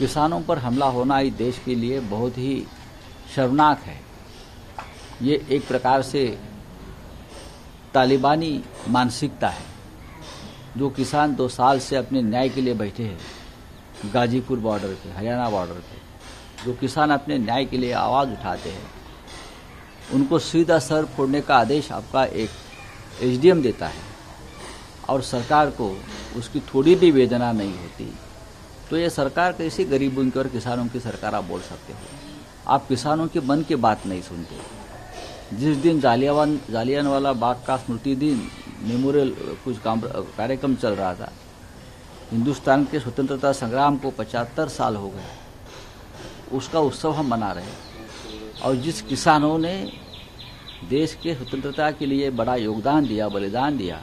किसानों पर हमला होना इस देश के लिए बहुत ही शर्मनाक है। ये एक प्रकार से तालिबानी मानसिकता है, जो किसान दो साल से अपने न्याय के लिए बैठे हैं, गाजीपुर बॉर्डर पे हरियाणा बॉर्डर पे जो किसान अपने न्याय के लिए आवाज़ उठाते हैं। उनको सीधा सर फोड़ने का आदेश आपका एक एसडीएम देता है, और सरकार को उसकी थोड़ी भी वेदना नहीं होती। तो ये सरकार कैसी गरीबों की और किसानों की सरकार आप बोल सकते हो। आप किसानों के मन की बात नहीं सुनते। जिस दिन जालियावान, जालियान वाला बाग का स्मृति दिन, मेमोरियल कुछ कार्यक्रम चल रहा था, हिंदुस्तान के स्वतंत्रता संग्राम को पचहत्तर साल हो गए। उसका उत्सव हम मना रहे हैं। और जिस किसानों ने देश के स्वतंत्रता के लिए बड़ा योगदान दिया, बलिदान दिया